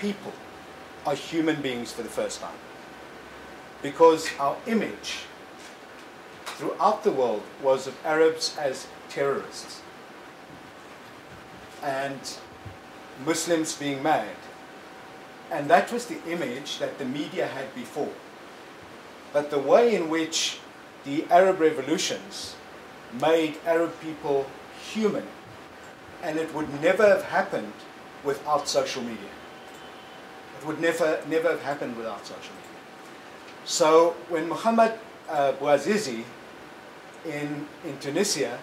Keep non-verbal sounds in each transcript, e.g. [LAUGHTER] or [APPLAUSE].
people are human beings for the first time. Because our image throughout the world was of Arabs as terrorists and Muslims being mad. And that was the image that the media had before. But the way in which the Arab revolutions made Arab people human, and it would never have happened without social media. It would never, never have happened without social media. So when Muhammad uh, Bouazizi in, in Tunisia,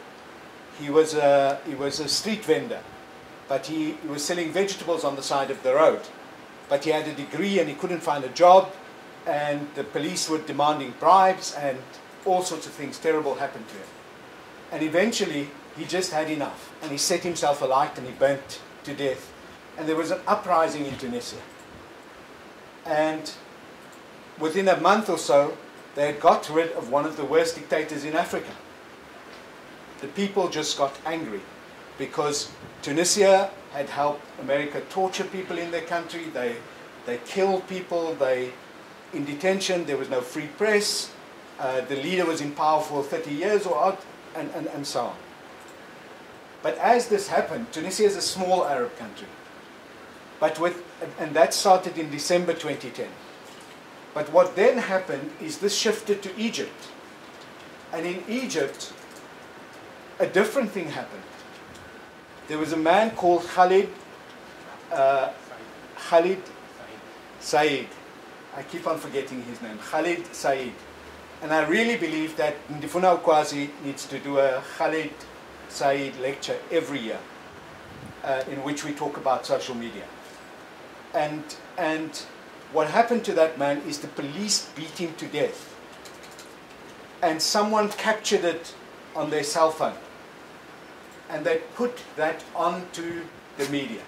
he was, a, he was a street vendor, but he, he was selling vegetables on the side of the road. But he had a degree and he couldn't find a job, and the police were demanding bribes, and all sorts of things terrible happened to him. And eventually, he just had enough, and he set himself alight and he burnt to death. And there was an uprising in Tunisia. And within a month or so, they had got rid of one of the worst dictators in Africa. The people just got angry because Tunisia had helped America torture people in their country. They, they killed people. They, in detention, there was no free press. Uh, the leader was in power for 30 years or out, and, and, and so on. But as this happened, Tunisia is a small Arab country. But with, and that started in December 2010. But what then happened is this shifted to Egypt. And in Egypt, a different thing happened. There was a man called Khalid, uh, Khalid Said. I keep on forgetting his name. Khalid Said. And I really believe that Ndifuna Ukwazi needs to do a Khalid Said lecture every year uh, in which we talk about social media. And, and what happened to that man is the police beat him to death. And someone captured it on their cell phone. And they put that onto the media.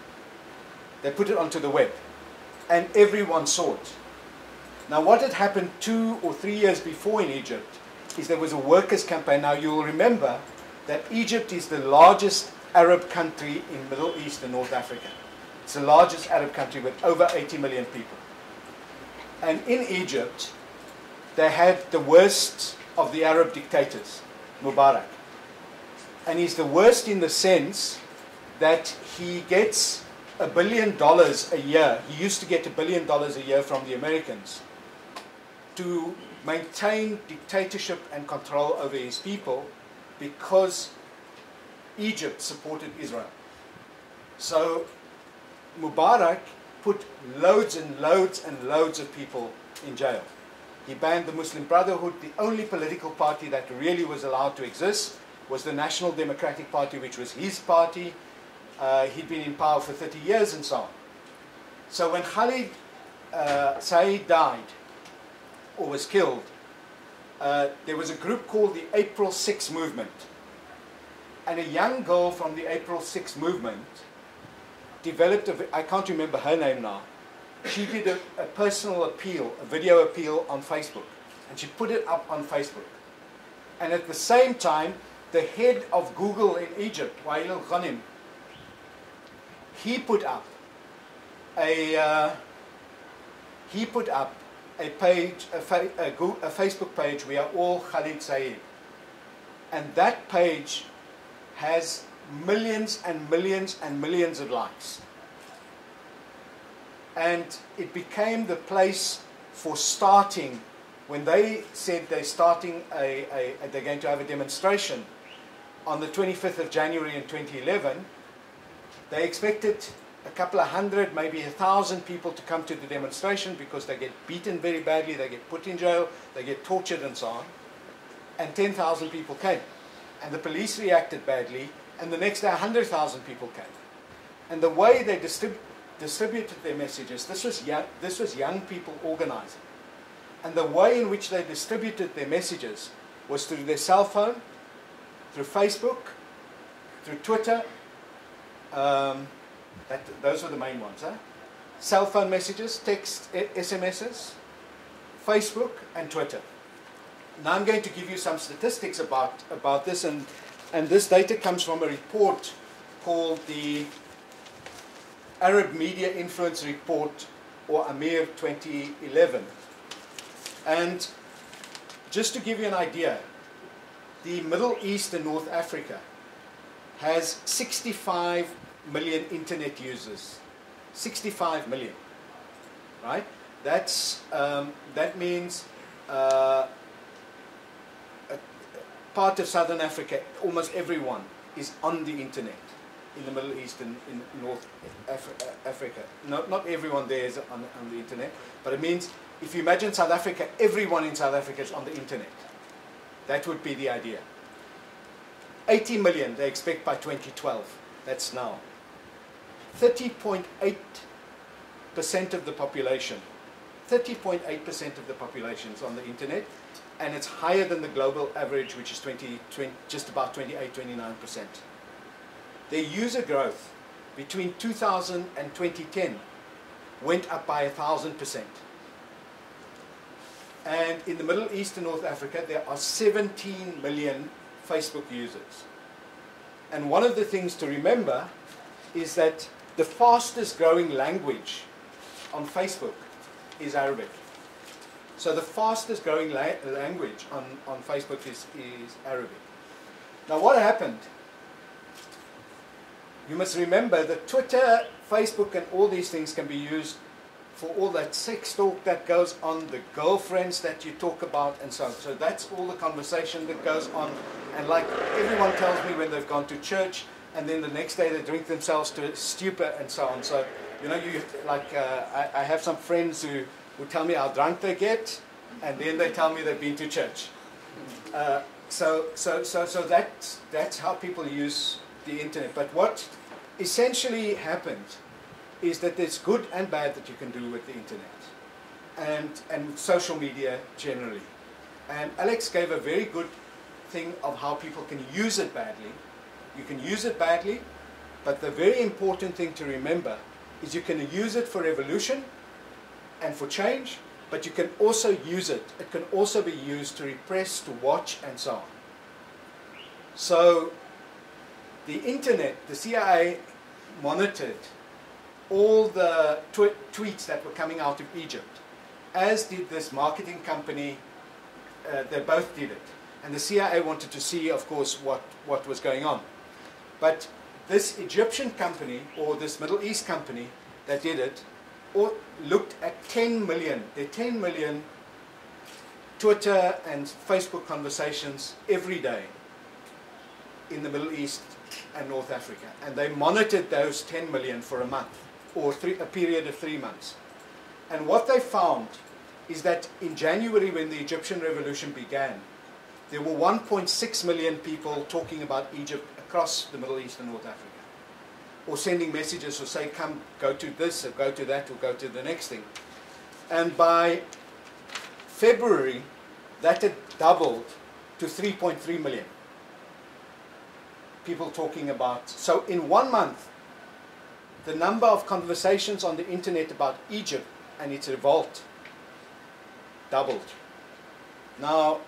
They put it onto the web. And everyone saw it. Now, what had happened two or three years before in Egypt is there was a workers' campaign. Now, you'll remember that Egypt is the largest Arab country in Middle East and North Africa. It's the largest Arab country with over 80 million people. And in Egypt, they had the worst of the Arab dictators, Mubarak. And he's the worst in the sense that he gets a billion dollars a year. He used to get a billion dollars a year from the Americans to maintain dictatorship and control over his people because Egypt supported Israel. So Mubarak put loads and loads and loads of people in jail. He banned the Muslim Brotherhood. The only political party that really was allowed to exist was the National Democratic Party, which was his party. Uh, he'd been in power for 30 years and so on. So when Khalid uh, Said died, or was killed, uh, there was a group called the April 6 Movement. And a young girl from the April 6 movement developed, a, I can't remember her name now, she did a, a personal appeal, a video appeal on Facebook. And she put it up on Facebook. And at the same time, the head of Google in Egypt, Wael Ghonim, he put up a, uh, he put up a page, a, fa- a, a Facebook page, we are all Khalid Said. And that page has millions and millions and millions of likes. And it became the place for starting, when they said they're starting a, a, they're going to have a demonstration on the 25th of January in 2011, they expected a couple of hundred, maybe a thousand people to come to the demonstration because they get beaten very badly, they get put in jail, they get tortured and so on. And 10,000 people came. And the police reacted badly, and the next day 100,000 people came. And the way they distrib- distributed their messages, this was, young, this was young people organizing. And the way in which they distributed their messages was through their cell phone, through Facebook, through Twitter. Um, that, those were the main ones. Huh? Cell phone messages, text, SMSs, Facebook, and Twitter. Now I'm going to give you some statistics about, about this, and, and this data comes from a report called the Arab Media Influence Report, or AMIR 2011. And just to give you an idea, the Middle East and North Africa has 65 million internet users. 65 million, right? That's, um, that means uh, part of Southern Africa, almost everyone is on the internet in the Middle East and in North Af Africa. Not, not everyone there is on, on the internet, but it means if you imagine South Africa, everyone in South Africa is on the internet. That would be the idea. 80 million they expect by 2012. That's now. 30.8% of the population, 30.8% of the population is on the internet, and it's higher than the global average, which is 20, 20 just about 28, 29%. Their user growth between 2000 and 2010 went up by 1,000%. And in the Middle East and North Africa, there are 17 million Facebook users. And one of the things to remember is that the fastest growing language on Facebook is Arabic. So the fastest growing la language on, on Facebook is, is Arabic. Now what happened? You must remember that Twitter, Facebook and all these things can be used for all that sex talk that goes on, the girlfriends that you talk about and so on. So that's all the conversation that goes on. And like everyone tells me when they've gone to church and then the next day they drink themselves to stupor and so on. So, you know, you like uh, I, I have some friends who who tell me how drunk they get, and then they tell me they've been to church. Uh, so, so, so, so that's, that's how people use the internet. But what essentially happened is that there's good and bad that you can do with the internet and, and social media generally. And Alex gave a very good thing of how people can use it badly. You can use it badly, but the very important thing to remember is you can use it for evolution and for change, but you can also use it. It can also be used to repress, to watch, and so on. So the internet, the CIA monitored all the tw tweets that were coming out of Egypt, as did this marketing company. Uh, they both did it. And the CIA wanted to see, of course, what, what was going on. But this Egyptian company, or this Middle East company that did it, looked at 10 million, there are 10 million Twitter and Facebook conversations every day in the Middle East and North Africa. And they monitored those 10 million for a month or three, a period of three months. And what they found is that in January when the Egyptian revolution began, there were 1.6 million people talking about Egypt across the Middle East and North Africa or sending messages or say, come, go to this or go to that or go to the next thing. And by February, that had doubled to 3.3 million people talking about. So in one month, the number of conversations on the internet about Egypt and its revolt doubled. Now,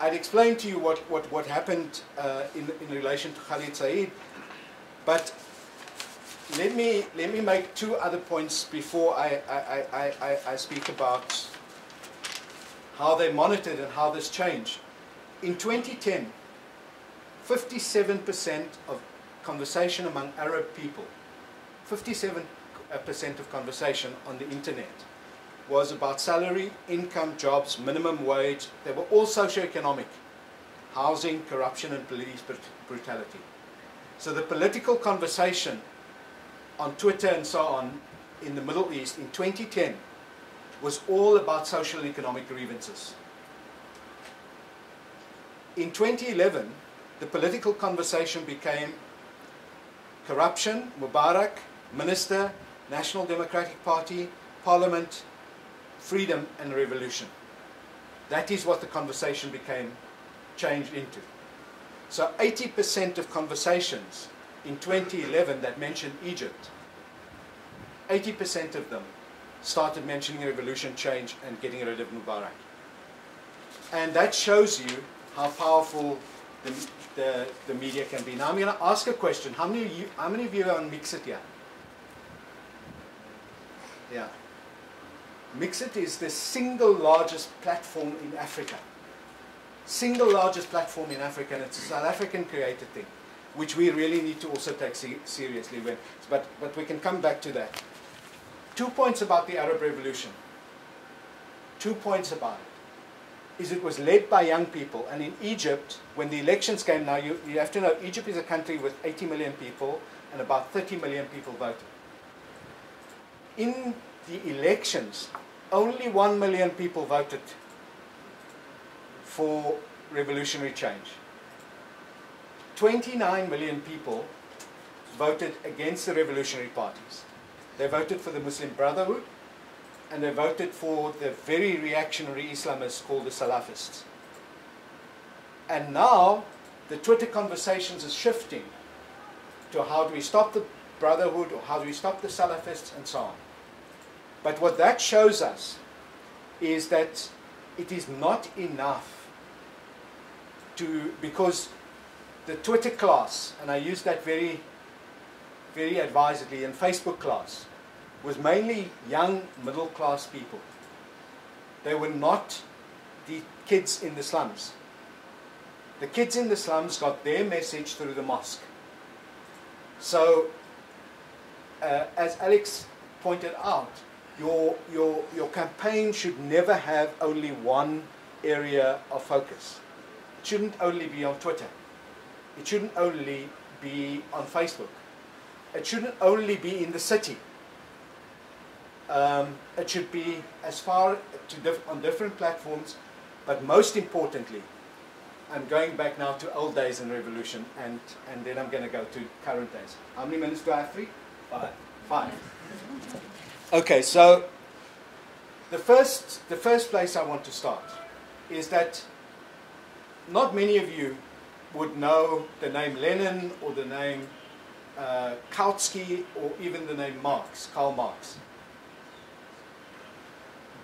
I'd explain to you what, what, what happened uh, in, in relation to Khalid Said, but let me let me make two other points before I, I, I, I, I speak about how they monitored and how this changed. In 2010, 57% of conversation among Arab people, 57% of conversation on the internet was about salary, income, jobs, minimum wage. They were all socio-economic, housing, corruption, and police brutality. So the political conversation on Twitter and so on in the Middle East in 2010 was all about social and economic grievances. In 2011, the political conversation became corruption, Mubarak, minister, National Democratic Party, parliament, freedom and revolution. That is what the conversation became changed into. So 80% of conversations in 2011 that mentioned Egypt, 80% of them started mentioning revolution, change, and getting rid of Mubarak. And that shows you how powerful the, the, the media can be. Now I'm going to ask a question. How many, of you, how many of you are on MXit here? Yeah. MXit is the single largest platform in Africa. Single largest platform in Africa, and it's a South African created thing, which we really need to also take se seriously. When, but, but we can come back to that. Two points about the Arab Revolution. Two points about it. Is it was led by young people, and in Egypt, when the elections came, now you, you have to know Egypt is a country with 80 million people, and about 30 million people voted. In the elections, only 1 million people voted for revolutionary change. 29 million people voted against the revolutionary parties. They voted for the Muslim Brotherhood and they voted for the very reactionary Islamists called the Salafists. And now the Twitter conversations are shifting to how do we stop the Brotherhood or how do we stop the Salafists and so on. But what that shows us is that it is not enough to, because the Twitter class, and I use that very, very advisedly, in Facebook class, was mainly young middle class people. They were not the kids in the slums. The kids in the slums got their message through the mosque. So, uh, as Alex pointed out, your, your, your campaign should never have only one area of focus. It shouldn't only be on Twitter. It shouldn't only be on Facebook. It shouldn't only be in the city. Um, it should be as far diff on different platforms, but most importantly, I'm going back now to old days and revolution, and, and then I'm going to go to current days. How many minutes do I have? Three? Five. Five. Okay, so the first, the first place I want to start is that not many of you would know the name Lenin or the name uh, Kautsky or even the name Marx, Karl Marx.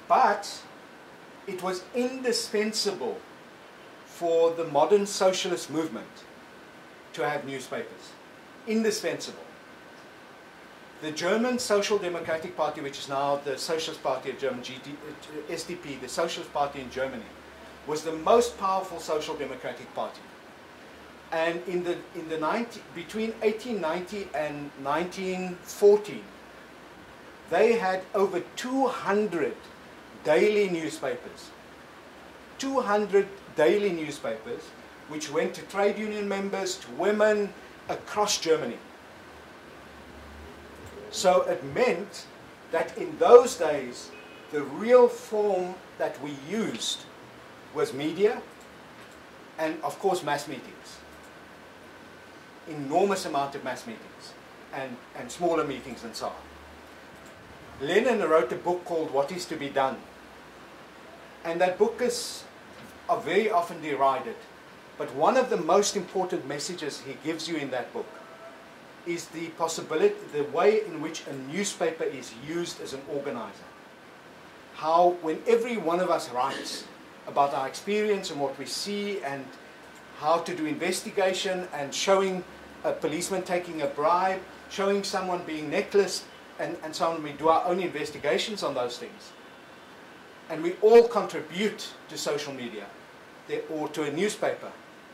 But it was indispensable for the modern socialist movement to have newspapers. Indispensable the German Social Democratic Party, which is now the Socialist Party of Germany, uh, SDP, the Socialist Party in Germany, was the most powerful social democratic party. And in the, in the 90, between 1890 and 1914, they had over 200 daily newspapers. 200 daily newspapers, which went to trade union members, to women across Germany. So it meant that in those days, the real form that we used was media and, of course, mass meetings. Enormous amount of mass meetings and, and smaller meetings and so on. Lenin wrote a book called What is to be Done. And that book is are very often derided. But one of the most important messages he gives you in that book is the possibility, the way in which a newspaper is used as an organizer. How, when every one of us writes about our experience and what we see and how to do investigation and showing a policeman taking a bribe, showing someone being necklaced, and, and so on, we do our own investigations on those things. And we all contribute to social media or to a newspaper.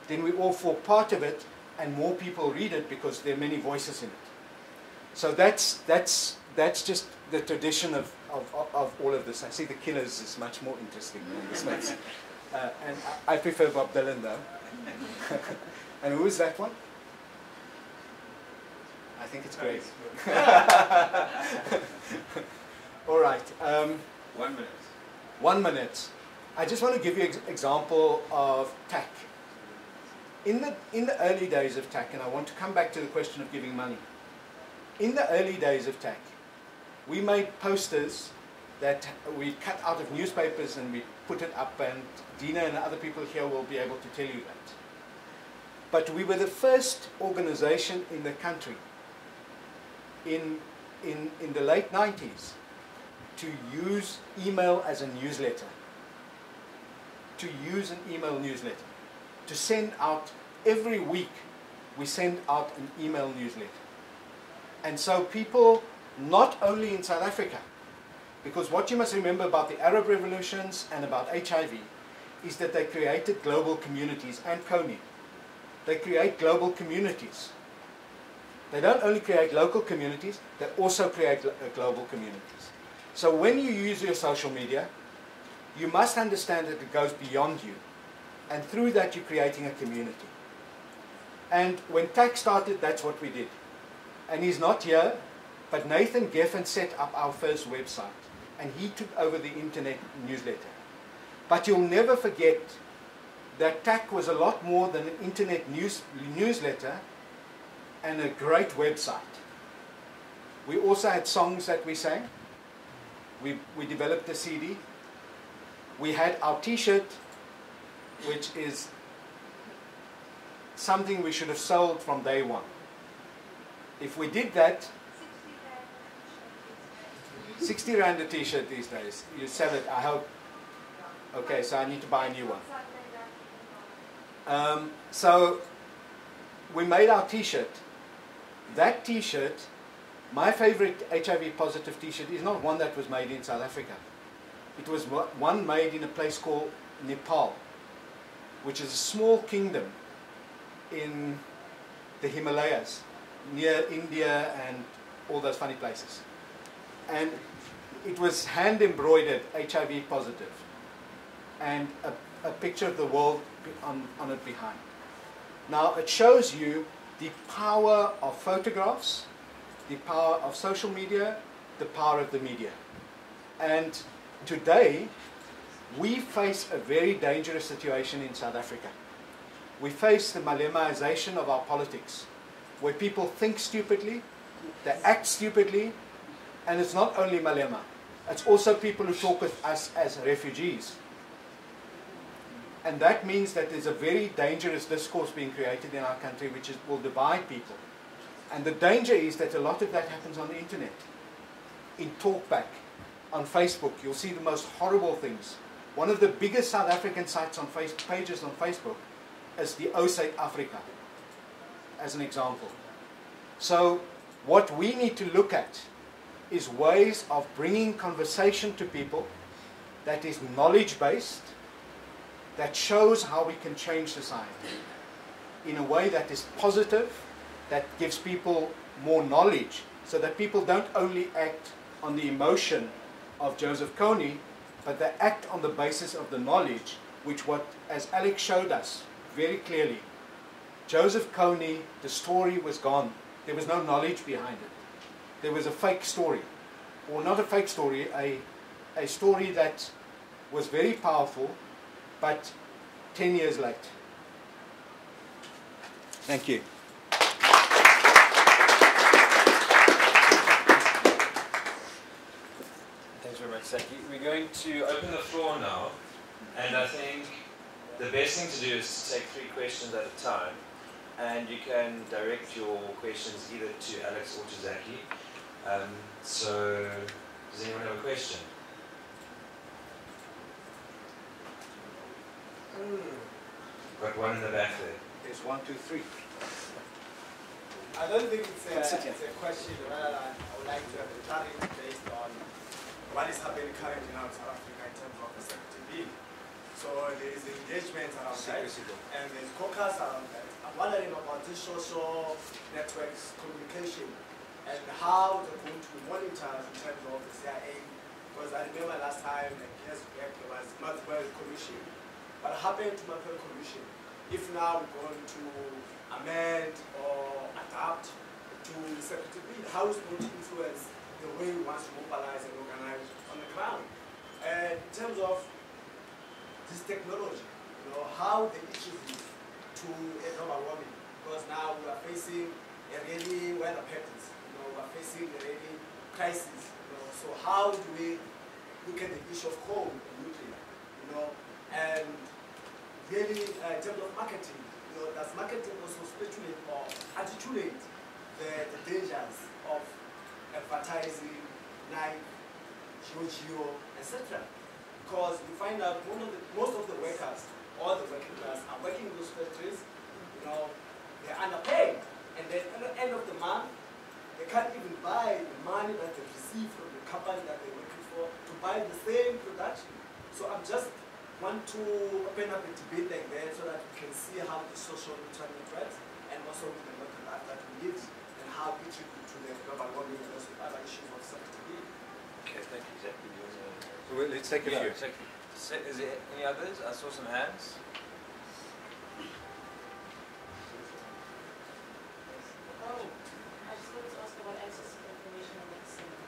Then we all form part of it and more people read it because there are many voices in it. So that's, that's, that's just the tradition of, of, of all of this. I see the Killers is much more interesting than this Smiths. [LAUGHS] Uh, and I, I prefer Bob Dylan though. [LAUGHS] and who is that one? I think it's great. [LAUGHS] all right. Um, one minute. One minute. I just want to give you an ex example of TAC in the, in the early days of TAC, and I want to come back to the question of giving money. In the early days of TAC, we made posters that we cut out of newspapers and we put it up, and Dina and other people here will be able to tell you that. But we were the first organization in the country in, in, in the late 90s to use email as a newsletter. To use an email newsletter to send out every week we send out an email newsletter. And so people, not only in South Africa, Because what you must remember about the Arab revolutions and about HIV is that they created global communities and Kony. They create global communities. They don't only create local communities, they also create uh, global communities. So when you use your social media, you must understand that it goes beyond you. And through that, you're creating a community. And when TAC started, that's what we did. And he's not here, but Nathan Geffen set up our first website. And he took over the internet newsletter. But you'll never forget that TAC was a lot more than an internet news, newsletter and a great website. We also had songs that we sang. We, we developed a CD. We had our t-shirt, which is something we should have sold from day one. If we did that, 60 rand a t-shirt these days. You sell it, I hope. Okay, so I need to buy a new one. Um, so we made our t-shirt. That t-shirt, my favorite HIV positive t-shirt is not one that was made in South Africa. It was one made in a place called Nepal, which is a small kingdom in the Himalayas, near India and all those funny places. And it was hand embroidered HIV positive and a, a picture of the world on, on it behind. Now it shows you the power of photographs, the power of social media, the power of the media. And today, we face a very dangerous situation in South Africa. We face the Malemaization of our politics, where people think stupidly, they act stupidly, and it's not only Malema, it's also people who talk with us as refugees. And that means that there's a very dangerous discourse being created in our country which is, will divide people. And the danger is that a lot of that happens on the internet. In talkback, on Facebook, you'll see the most horrible things. One of the biggest South African sites on face, pages on Facebook is the OSAID Africa, as an example. So what we need to look at is ways of bringing conversation to people that is knowledge-based, that shows how we can change society in a way that is positive, that gives people more knowledge, so that people don't only act on the emotion of Joseph Kony, but they act on the basis of the knowledge, which what, as Alex showed us very clearly, Joseph Kony, the story was gone. There was no knowledge behind it. There was a fake story. Or not a fake story, a, a story that was very powerful, but 10 years late. Thank you. Thanks very much, Zackie. We're going to open the floor now, and I think the best thing to do is to take three questions at a time, and you can direct your questions either to Alex or to Zackie. Um, so, does anyone have a question? Hmm. Got one in the back there. There's one, two, three. I don't think it's a, it's a question, rather I would like to have a clarity based on what is happening currently now in South Africa in terms of the security bill. So there is engagement around that, and there's caucus around that. I'm wondering about this social networks communication and how they're going to be monitored in terms of the CIA. Because I remember last time, like years back, there was multiple commission what happened to my commission? If now we're going to amend or adapt to the security bill, how is it going to influence the way we want to mobilize and organize on the ground? And in terms of this technology, you know, how the issue is to global warming, because now we are facing a really weather patterns, you know, we are facing a really crisis, you know, so how do we look at the issue of coal and nuclear, you know, and really, uh, in terms of marketing, you know, does marketing also speculate or articulate the, the dangers of advertising, like geo, etc. Because we find out most of, the, most of the workers, all the working class, are working in those factories, you know, they're underpaid. And then at the end of the month, they can't even buy the money that they receive from the company that they're working for to buy the same production. So I'm just want to open up a debate like that so that we can see how the social internet works and also the local life that we live and how it contributes to the global warming and also other issues of sustainability. Okay, thank you, Zach. So well, let's take a Yeah, few. exactly. So, is there any others? I saw some hands. Oh, I just wanted to ask about access to information on the cinema.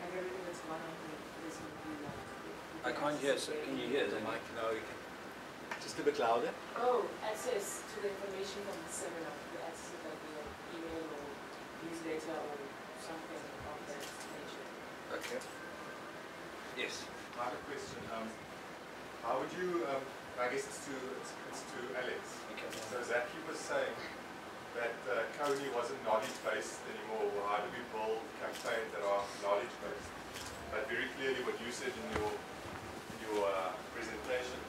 Like everything that's one on the, this would like. you I can can't hear, access so can you hear? The mic, no, you can. Just a bit louder. Oh, access to the information from the seminar, the access to like the email or newsletter or something of that nature. Okay. Yes. I have a question. Um, how would you, um, I guess it's to, it's, it's to Alex. Okay. So Zackie was saying that uh, Kony wasn't knowledge-based anymore. Well, how do we build campaigns that are knowledge-based? But very clearly what you said in your, in your uh, presentation,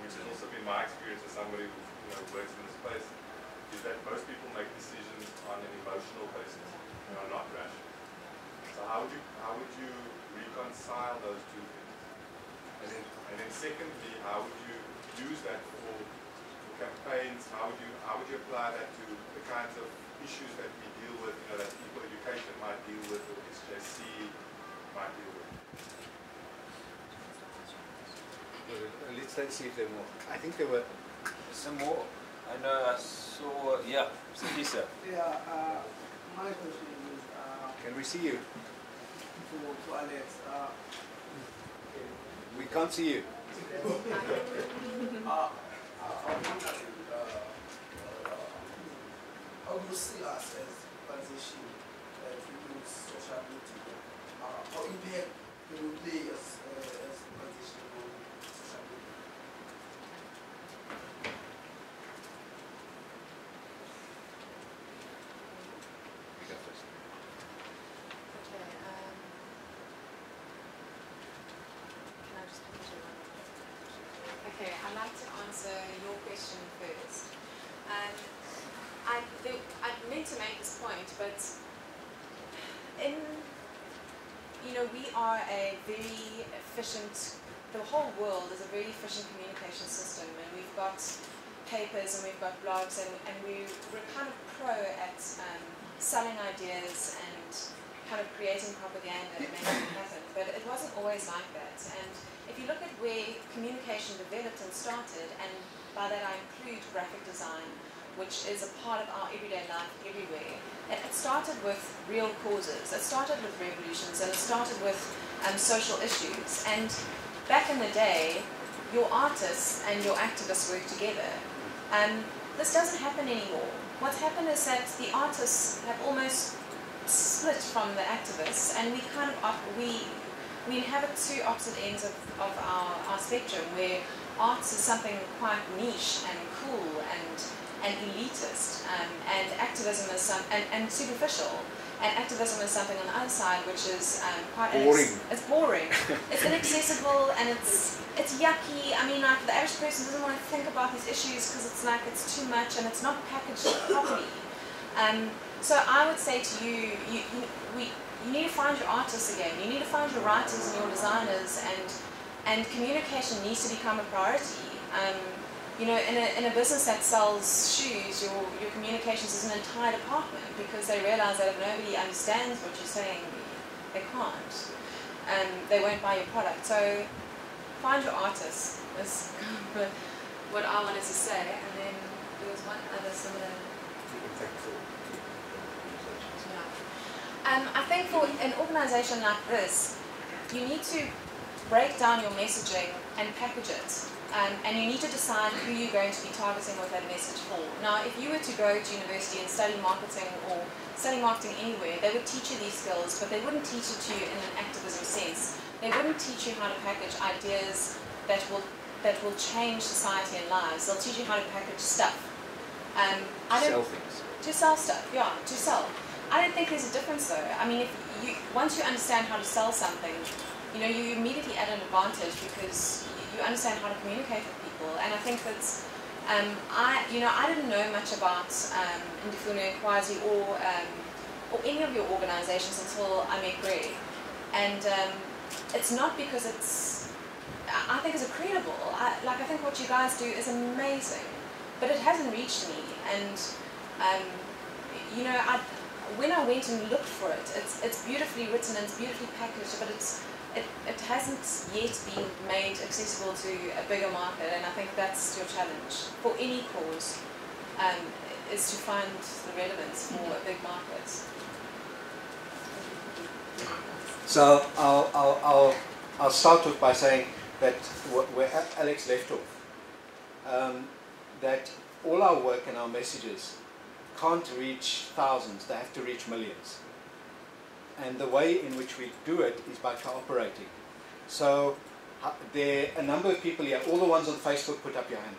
which has also been my experience as somebody who you know, works in the space, is that most people make decisions on an emotional basis and are not rational. So how would you, how would you reconcile those two things? And then, and then secondly, how would you use that for, for campaigns? How would you, how would you apply that to the kinds of issues that we deal with, you know, that people education might deal with or SJC might deal with? Well, Let's let's see if there are more. I think there were. Some more. I know I saw. Yeah, Lisa. Yeah, uh, my question is uh, Can we see you? to, to Alex. Uh, We can't see you. [LAUGHS] uh, uh, I'm wondering, uh, uh, how do you see us as organization uh, to use social media? Uh, how impact do you play as, uh, as organization on social media? You go first. Okay, um. Can I just finish it? Okay, I'd like to answer your question first. Um, I, the, I meant to make this point, but in, you know, we are a very efficient, the whole world is a very efficient communication system, and we've got papers and we've got blogs, and, and we, we're kind of pro at um, selling ideas and kind of creating propaganda and making it happen, but it wasn't always like that. And if you look at where communication developed and started, and by that I include graphic design, which is a part of our everyday life everywhere, it, started with real causes. It started with revolutions, and it started with um, social issues. And back in the day, your artists and your activists worked together. Um, this doesn't happen anymore. What's happened is that the artists have almost split from the activists, and we kind of we we inhabit two opposite ends of, of our, our spectrum, where arts is something quite niche and cool and and elitist, um, and activism is some and, and superficial. And activism is something on the other side, which is um, quite Boring. it's boring. [LAUGHS] it's inaccessible and it's it's yucky. I mean, like the average person doesn't want to think about these issues because it's like it's too much and it's not packaged properly. Um, so I would say to you, you, you, we, you need to find your artists again. You need to find your writers and your designers, and and communication needs to become a priority. Um, you know, in a, in a business that sells shoes, your, your communications is an entire department because they realize that if nobody understands what you're saying, they can't. And they won't buy your product. So find your artists. That's [LAUGHS] what I wanted to say. And then there was one other similar yeah. Um, I think for an organization like this, you need to break down your messaging and package it. Um, and you need to decide who you're going to be targeting with that message for. Now, if you were to go to university and study marketing or study marketing anywhere, they would teach you these skills, but they wouldn't teach it to you in an activism sense. They wouldn't teach you how to package ideas that will that will change society and lives. They'll teach you how to package stuff. Um, I don't, Sell things. to sell stuff, yeah, to sell. I don't think there's a difference though. I mean, if you once you understand how to sell something, you know, you immediately add an advantage because understand how to communicate with people. And I think that's, um, I, you know, I didn't know much about um, Ndifuna Ukwazi or um, or any of your organisations until I met Greg. And um, it's not because it's, I I think it's incredible. I, like I think what you guys do is amazing, but it hasn't reached me. And um, you know, I, when I went and looked for it, it's it's beautifully written and it's beautifully packaged, but it's it, it hasn't yet been made accessible to a bigger market, and I think that's your challenge for any cause, um, is to find the relevance for a big market. So I'll, I'll, I'll, I'll start off by saying that wh- where Alex left off, um, that all our work and our messages can't reach thousands, they have to reach millions. And the way in which we do it is by cooperating. So there are a number of people here, all the ones on Facebook, put up your hand.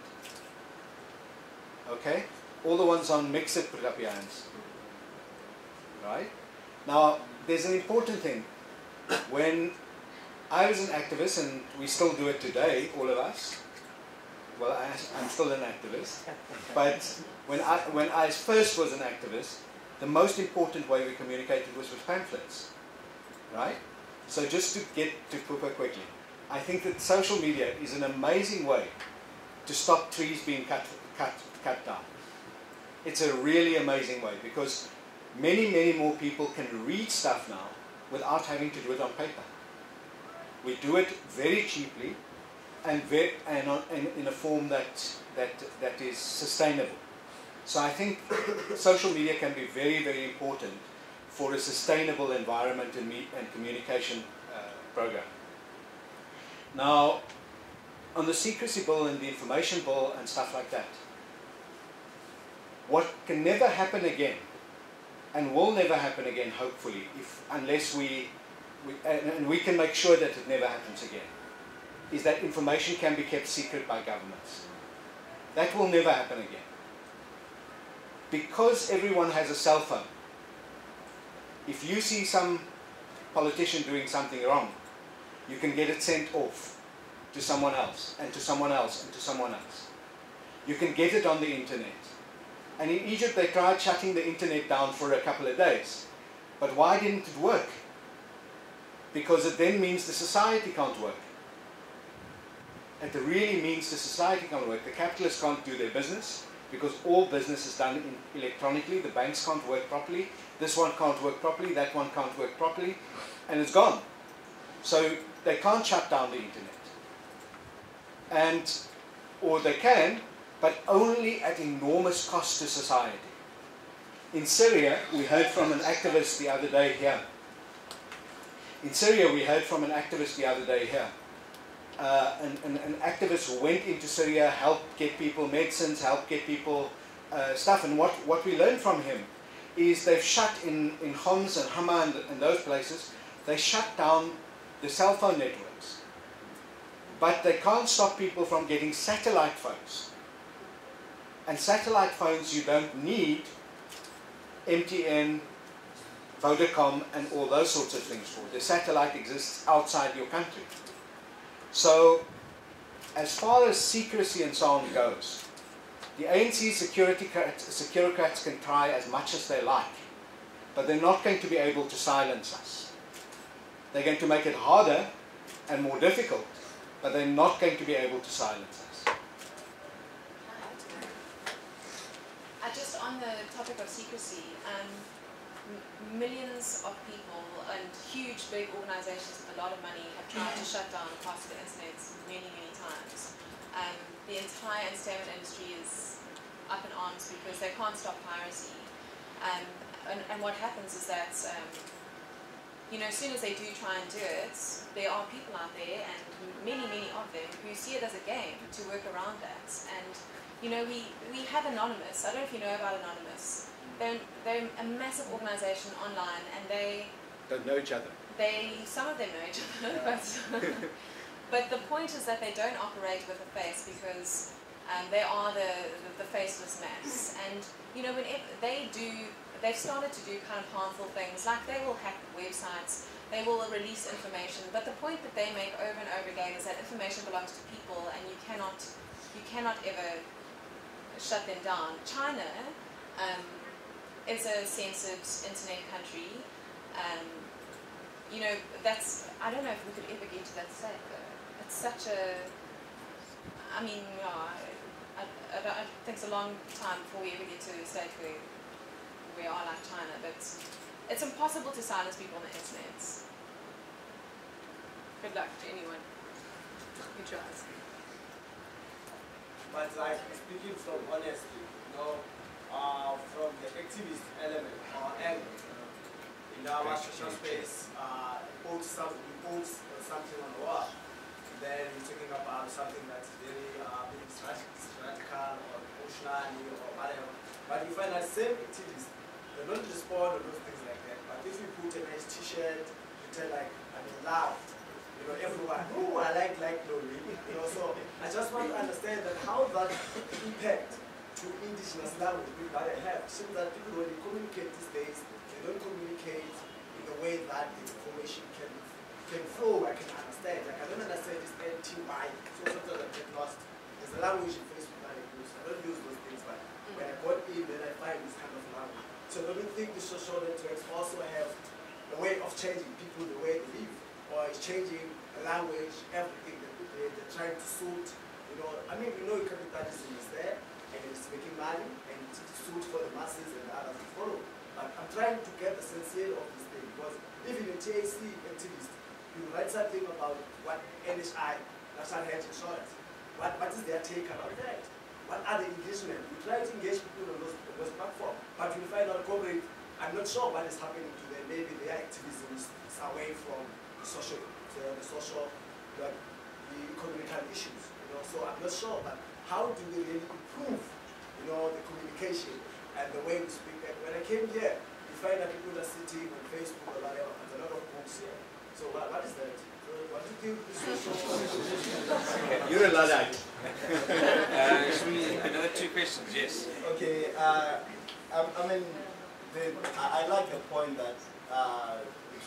Okay? All the ones on MXit, put up your hands. Right? Now, there's an important thing when I was an activist, and we still do it today, all of us. Well, I, I'm still an activist, [LAUGHS] but when I when I first was an activist, the most important way we communicated was with pamphlets, right? So just to get to Pupa quickly, I think that social media is an amazing way to stop trees being cut cut cut down. It's a really amazing way because many many more people can read stuff now without having to do it on paper. We do it very cheaply and, and, on, and in a form that, that, that is sustainable. So I think social media can be very, very important for a sustainable environment and, and communication uh, program. Now, on the secrecy bill and the information bill and stuff like that, what can never happen again and will never happen again, hopefully, if unless we, we and we can make sure that it never happens again, is that information can be kept secret by governments. That will never happen again. Because everyone has a cell phone, if you see some politician doing something wrong, you can get it sent off to someone else, and to someone else, and to someone else. You can get it on the internet. And in Egypt, they tried shutting the internet down for a couple of days. But why didn't it work? Because it then means the society can't work. And it really means the society can't work. The capitalists can't do their business because all business is done electronically. The banks can't work properly. This one can't work properly. That one can't work properly. And it's gone. So they can't shut down the internet. And, or they can, but only at enormous cost to society. In Syria, we heard from an activist the other day here. In Syria, we heard from an activist the other day here. Uh, an, an, an activist went into Syria, helped get people medicines, helped get people uh, stuff. And what, what we learned from him is they've shut in, in Homs and Hama and, and those places, they shut down the cell phone networks. But they can't stop people from getting satellite phones. And satellite phones you don't need MTN, Vodacom, and all those sorts of things for. The satellite exists outside your country. So, as far as secrecy and so on goes, the ANC security securocrats can try as much as they like, but they're not going to be able to silence us. They're going to make it harder and more difficult, but they're not going to be able to silence us. Just on the topic of secrecy, um, millions of people and huge big organizations with a lot of money have tried to shut down parts of the internet many, many times. Um, the entire entertainment industry is up in arms because they can't stop piracy. Um, and, and what happens is that, um, you know, as soon as they do try and do it, there are people out there, and many, many of them, who see it as a game to work around that. And you know, we, we have Anonymous. I don't know if you know about Anonymous. They're, they're a massive organization online and they, Don't know each other. they some of them know each other, [LAUGHS] but, [LAUGHS] but the point is that they don't operate with a face because um, they are the, the, the faceless mass. And, you know, whenever they do, they've started to do kind of harmful things, like they will hack websites, they will release information, but the point that they make over and over again is that information belongs to people and you cannot, you cannot ever shut them down. China um, is a censored internet country. Um, you know, that's, I don't know if we could ever get to that state though. It's such a, I mean, yeah, I, I, I think it's a long time before we ever get to a state where we are like China, but it's impossible to silence people on the internet. Good luck to anyone who tries. But like speaking from honesty, you know, uh, from the activist element or angle, in our social space, uh, post something, post something on the wall, then you're talking about something that's very uh, radical or emotional or whatever. But you find that same activists, they don't respond to those things like that. But if you put a nice t-shirt, you tell like, I mean, love, you know, everyone, oh, I like, like Lori, you know, so I just want to understand that how that impact to indigenous language that I have, so that people when they communicate these days, they don't communicate in the way that the information can can flow, I can understand. Like I don't understand this NTY, so sometimes I get lost. There's a language in Facebook that I use. I don't use those things, but when I got in, then I find this kind of language. So don't you think the social networks also have a way of changing people the way they live? or it's changing the language, everything that they, they're trying to suit. You know, I mean, we know capitalism is there making money and it's suit for the masses and others to follow. But I'm trying to get the sincerity of this thing because even a TAC activist, you write something about what NHI, National Health Insurance, what, what is their take about that? What are the engagement? We try to engage people on those, those platforms, but we find out, comrade, I'm not sure what is happening to them. Maybe their activism is, is away from the social, the, the social, the, the economical issues. You know, so I'm not sure, but how do we really improve, you know, the communication and the way we speak? And when I came here, you find that people are sitting on Facebook or whatever, there's a lot of books here. So what, what is that? What do you think the social? You're a Luddite. [LAUGHS] uh, another two questions, yes. Okay, uh, I, I mean, the, I, I like the point that uh,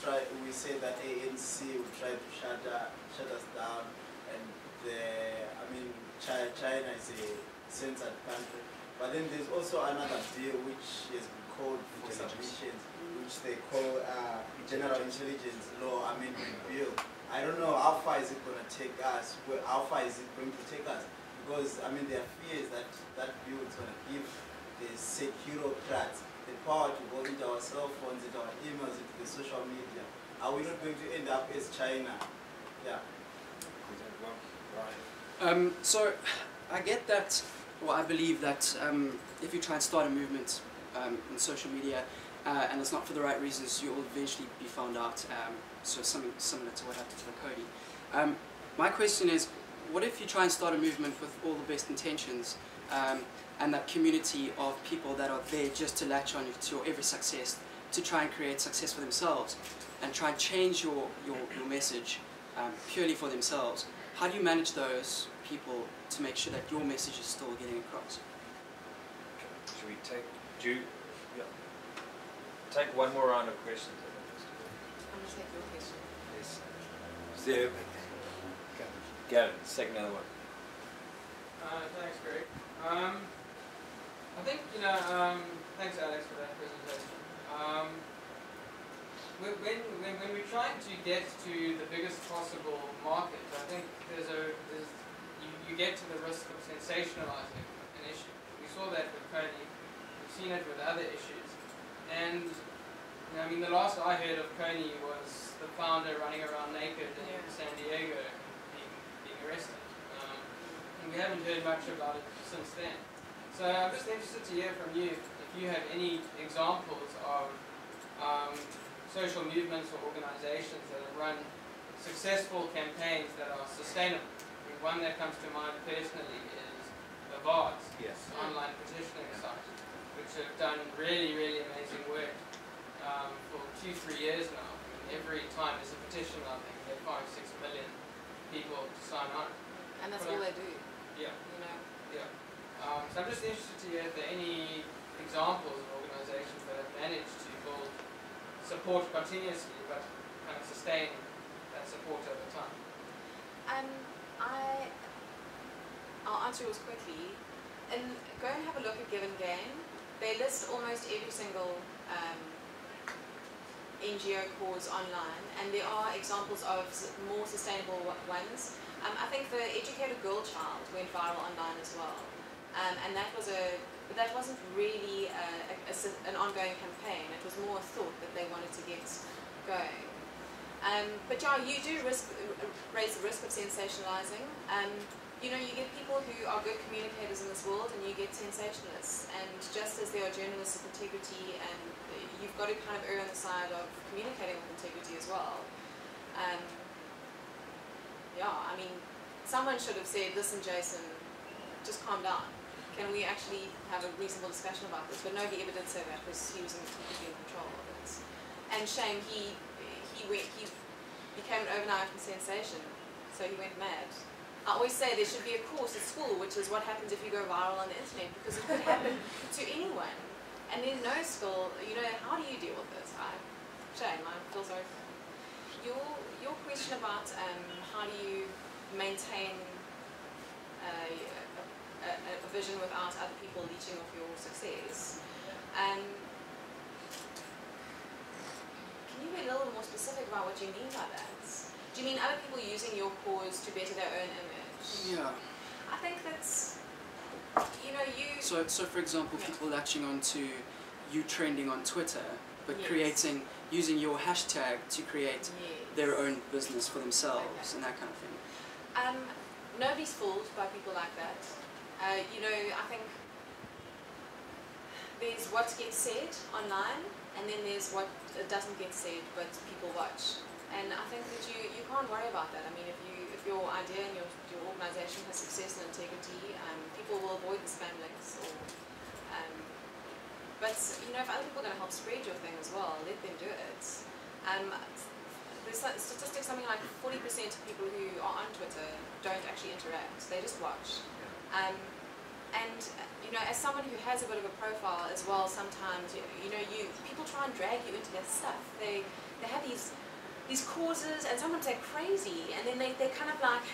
try, we say that ANC will try to shut, uh, shut us down, and the, I mean, China, is a censored country. But then there's also another bill which has been called for submissions, which they call uh, General Intelligence Law Amendment Bill. I don't know how far is it going to take us, how far is it going to take us, because I mean there are fears that that bill is going to give the securocrats the power to go into our cell phones, into our emails, into the social media? Are we not going to end up as China? Yeah. Um, so I get that, well, I believe that um, if you try and start a movement um, in social media uh, and it's not for the right reasons, you'll eventually be found out. Um, so something similar to what happened to the Kony. Um, my question is, what if you try and start a movement with all the best intentions um, and that community of people that are there just to latch on to your every success, to try and create success for themselves, and try and change your, your, your message purely for themselves. How do you manage those people to make sure that your message is still getting across? Should we take, do you, yeah. take one more round of questions? I'm going to take your question. Yes. So, Gavin, take another one. Uh, thanks, Greg. Um, I think, you know, um, thanks Alex for that presentation. Um, when, when, when we're trying to get to the biggest possible market, I think there's a, there's, you, you get to the risk of sensationalizing an issue. We saw that with Kony, we've seen it with other issues. And, I mean, the last I heard of Kony was the founder running around naked in Yeah. San Diego being, being arrested. Um, and we haven't heard much about it since then. So I'm just interested to hear from you if you have any examples of um, social movements or organizations that have run successful campaigns that are sustainable. I mean, one that comes to mind personally is the Avaaz, Yes. online petitioning site, which have done really, really amazing work um, for two, three years now. I mean, every time there's a petition, I think they have five, six million people to sign on. And that's Well, all they do, Yeah. you know. Yeah. Um, so I'm just interested to hear if there are any examples of organizations that have managed to build support continuously but kind of sustain that support over time. Um, I, I'll answer yours quickly. And go and have a look at GivenGain. They list almost every single, um, NGO cause online, and there are examples of more sustainable ones. Um, I think the Educated Girl Child went viral online as well, um, and that was a but that wasn't really a, a, an ongoing campaign. It was more a thought that they wanted to get going. Um, but yeah, you do risk, raise the risk of sensationalizing. Um, you know, you get people who are good communicators in this world, and you get sensationalists. And just as there are journalists of integrity, and you've got to kind of err on the side of communicating with integrity as well. Um, yeah, I mean, someone should have said, "Listen, Jason, just calm down. Can we actually have a reasonable discussion about this?" But nobody ever did say that because he was in completely control of it. And shame, he he went he became an overnight sensation, so he went mad. I always say there should be a course at school, which is what happens if you go viral on the internet, because it could happen [LAUGHS] to anyone. And there's no school, you know, how do you deal with this? I, shame, I feel sorry for. Your, your question about um, how do you maintain a, a, a, vision without other people leeching off your success, um, can you be a little more specific about what you mean by that? Do you mean other people using your cause to better their own image? Yeah. I think that's, you know, you. So, so for example, Yeah. people latching onto you trending on Twitter, but Yes. creating, using your hashtag to create Yes. their own business for themselves Okay. and that kind of thing. Um, nobody's fooled by people like that. Uh, you know, I think there's what gets said online, and then there's what doesn't get said, but people watch. And I think that you, you can't worry about that. I mean, if you if your idea and your, your organization has success and integrity, um, people will avoid the spam links. Or, um, but you know, if other people are going to help spread your thing as well, let them do it. Um, there's sta- statistics something like 40% of people who are on Twitter don't actually interact; they just watch. Um, and you know, as someone who has a bit of a profile as well, sometimes you, you know, you people try and drag you into their stuff. They they have these these causes, and sometimes they're crazy, and then they, they kind of like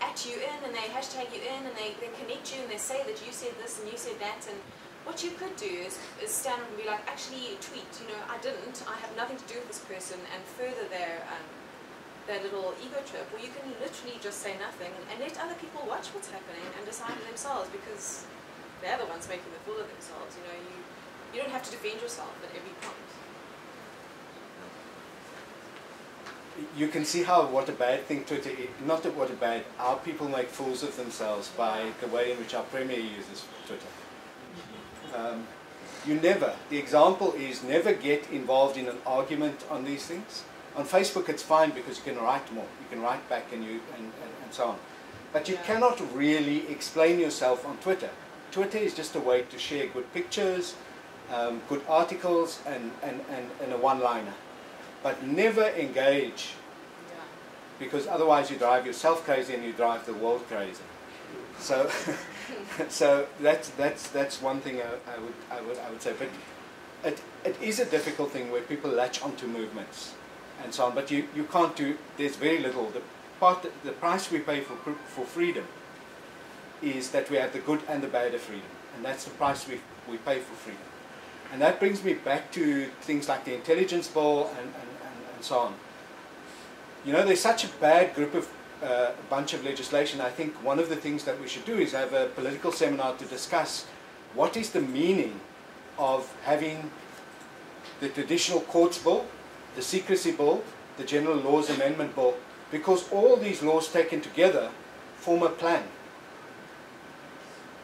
at you in, and they hashtag you in, and they, they connect you, and they say that you said this and you said that, and what you could do is, is stand up and be like, actually tweet, you know, I didn't, I have nothing to do with this person, and further their um, their little ego trip, or you can literally just say nothing and let other people watch what's happening and decide for themselves because they're the ones making the fool of themselves. You know, you you don't have to defend yourself at every point. You can see how what a bad thing Twitter is, not that what a bad, our people make fools of themselves by the way in which our Premier uses Twitter. Um, you never, the example is never get involved in an argument on these things. On Facebook it's fine because you can write more, you can write back and, you, and, and, and so on. But you Yeah. cannot really explain yourself on Twitter. Twitter is just a way to share good pictures, um, good articles, and, and, and, and a one-liner. But never engage Yeah. because otherwise you drive yourself crazy and you drive the world crazy. So, [LAUGHS] so that's that's that's one thing I, I would I would I would say. But it it is a difficult thing where people latch onto movements and so on. But you, you can't do. There's very little. The part the price we pay for for freedom is that we have the good and the bad of freedom, and that's the price we we pay for freedom. And that brings me back to things like the intelligence bill and, and, and, and so on. You know, there's such a bad group of uh, bunch of legislation. I think one of the things that we should do is have a political seminar to discuss what is the meaning of having the traditional courts bill, the secrecy bill, the general laws amendment bill, because all these laws taken together form a plan.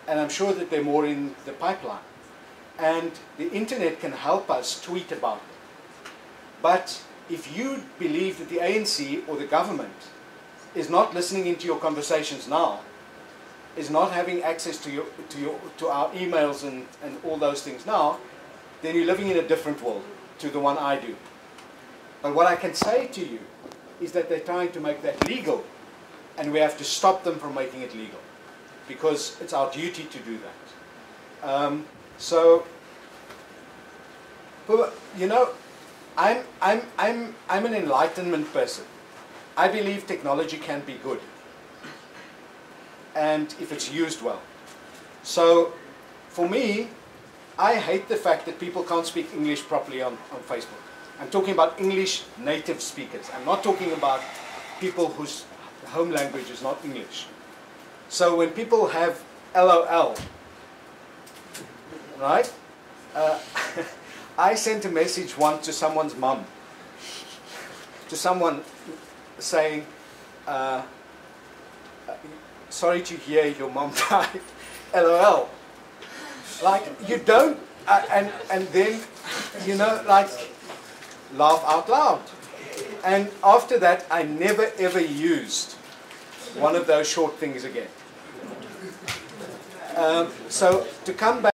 And I'm sure that there are more in the pipeline. And the internet can help us tweet about them. But if you believe that the ANC or the government is not listening into your conversations now, is not having access to your to your to our emails and, and all those things now, then you're living in a different world to the one I do. But what I can say to you is that they're trying to make that legal, and we have to stop them from making it legal, because it's our duty to do that. Um, so, you know, I'm, I'm, I'm, I'm an enlightenment person. I believe technology can be good, and if it's used well. So, for me, I hate the fact that people can't speak English properly on, on Facebook. I'm talking about English native speakers. I'm not talking about people whose home language is not English. So when people have LOL, right? Uh, [LAUGHS] I sent a message once to someone's mum, to someone saying, uh, sorry to hear your mom [LAUGHS] died, LOL. Like, you don't, uh, and, and then, you know, like, laugh out loud. And after that, I never ever used one of those short things again. Um, so to come back.